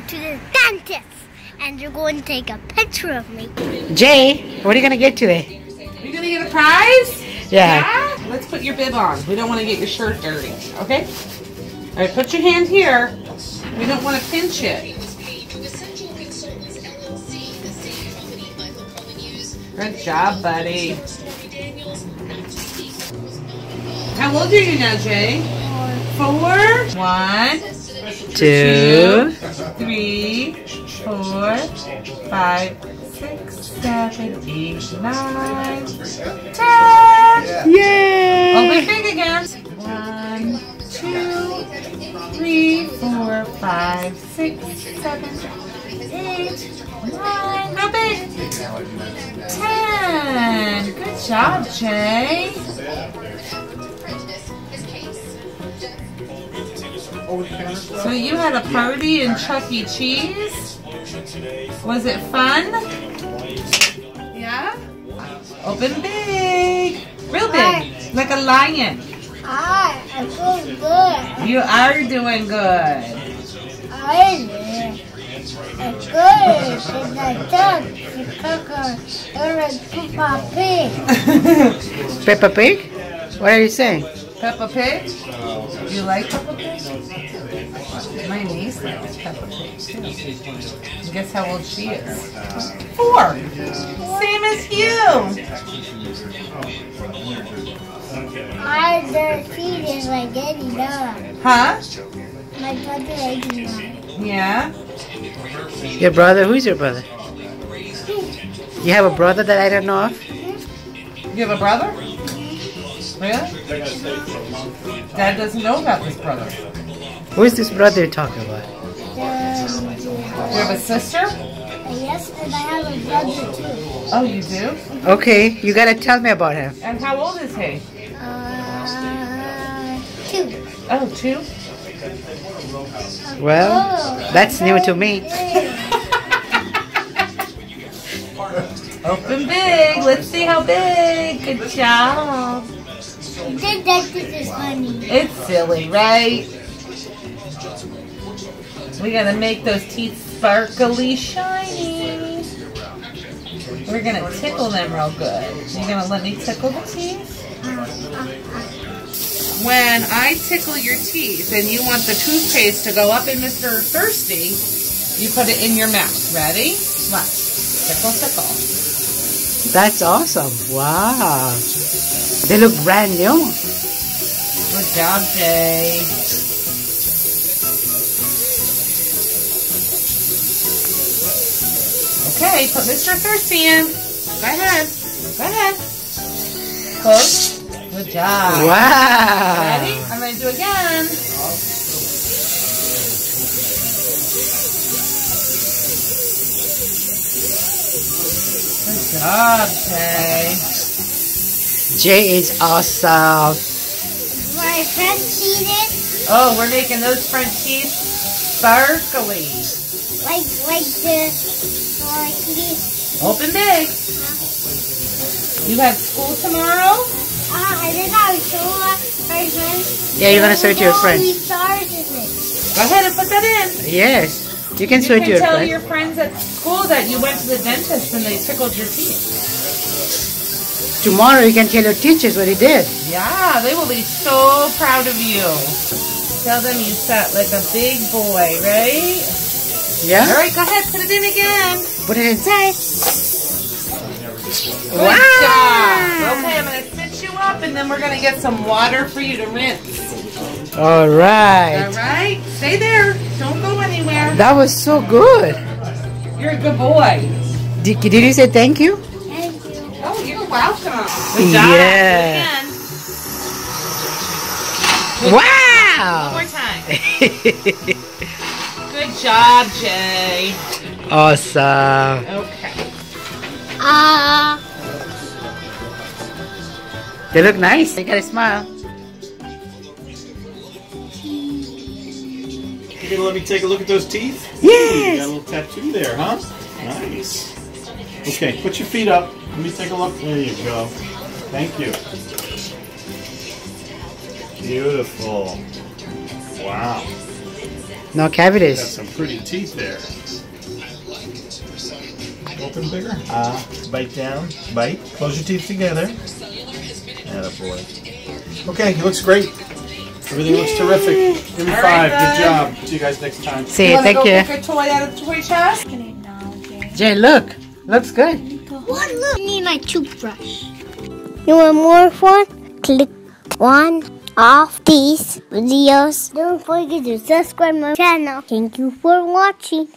go to the dentist and you're going to take a picture of me. Jai, what are you gonna get today? You gonna get a prize? Yeah. Let's put your bib on. We don't want to get your shirt dirty. Okay? All right. Put your hand here. We don't want to pinch it. Good job, buddy. How old are you now, Jai? Four. One, Two. three, four, five, six, seven, eight, nine, ten. Yay! Oh, Open big again. One, two, three, four, five, six, seven, eight, nine. How big? Ten. Good job, Jai. So you had a party in Chuck E. Cheese? Was it fun? Yeah? Open big. Real big. Like a lion. Hi, I feel good. You are doing good. I. I'm good. It's a duck. It's a You're Peppa Pig. Peppa Pig? What are you saying? Peppa Pig? Do you like Peppa Pig? My niece likes Peppa Pig too. Guess how old she is? Four. Same as you. I the feet is like Eddie Dog. Huh? My brother Eddie Dog. Yeah. Your brother? Who's your brother? You have a brother that I don't know of? Hmm? You have a brother? Really? Dad doesn't know about this brother. Who is this brother you're talking about? Um, You have a sister? yes, and I have a brother too. Oh, you do? Okay, you gotta tell me about him. And how old is he? Uh, two. Oh, two? Well, Oh, that's new to me. Open big. Let's see how big. Good job. The dentist is funny. It's silly, right? We gotta make those teeth sparkly shiny. We're gonna tickle them real good. You gonna let me tickle the teeth? When I tickle your teeth and you want the toothpaste to go up in Mr. Thirsty, you put it in your mouth. Ready? Watch. Tickle, tickle. That's awesome. Wow. They look brand new. Good job, Jai. Okay, put Mr. Thirsty in. Go ahead. Go ahead. Close. Good job. Wow. Ready? I'm going to do it again. Job, Jai. Jai is awesome. My friend see Oh, we're making those French teeth sparkly. like like the like the. Open big. You have school tomorrow? Uh, I think I was so my friend. Yeah, you're gonna search your friend. We stars in it. Go ahead and put that in. Yes. You can You can your tell friend. your friends at school that you went to the dentist and they tickled your teeth. Tomorrow you can tell your teachers what he did. Yeah, they will be so proud of you. Tell them you sat like a big boy, right? All Yeah? right, go ahead, put it in again. Put it inside. Good job. Okay, I'm going to sit you up and then we're going to get some water for you to rinse. All All right. right? Stay there. Don't go anywhere. That was so good. You're a good boy. Did, did you say thank you? Thank you. Oh, you're welcome. Good job. Yeah. Again. One more time. Good job, Jai. awesome. Okay. Uh, They look nice. They got a smile. You gonna let me take a look at those teeth? Yes. You got a little tattoo there, huh? Nice. Okay, put your feet up. Let me take a look. There you go. Thank you. Beautiful. Wow. No cavities. Got some pretty teeth there. Open bigger. Ah, bite down. Bite. Close your teeth together. boy. Okay, he looks great. Everything looks terrific. Give me All five. right, Good job. See you guys next time. See, You wanna thank go you. pick a toy out of the toy chest? Jai, look. Looks good. What? Look. I need my toothbrush. You want more fun? Click one of these videos. Don't forget to subscribe my channel. Thank you for watching.